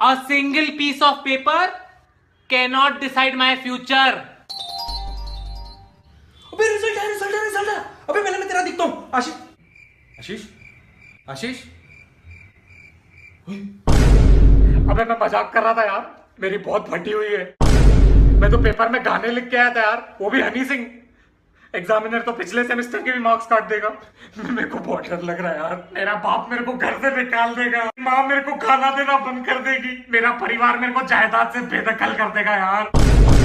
A single piece of paper cannot decide my future. अबे result है result है result है। अबे पहले मैं तेरा दिखता हूँ। आशीष। आशीष? आशीष? अबे मैं मज़ाक कर रहा था यार। मेरी बहुत फटी हुई है। मैं तो पेपर में गाने लिख के आया था यार। वो भी हनी सिंह। एग्जामिनर तो पिछले सेमेस्टर के भी मार्क्स काट देगा। मेरे को बहुत डर लग रहा है यार। मेरा बाप मेरे को घर से निकाल देगा। माँ मेरे को खाना देना बंद कर देगी। मेरा परिवार मेरे को जायदाद से बेदखल कर देगा यार।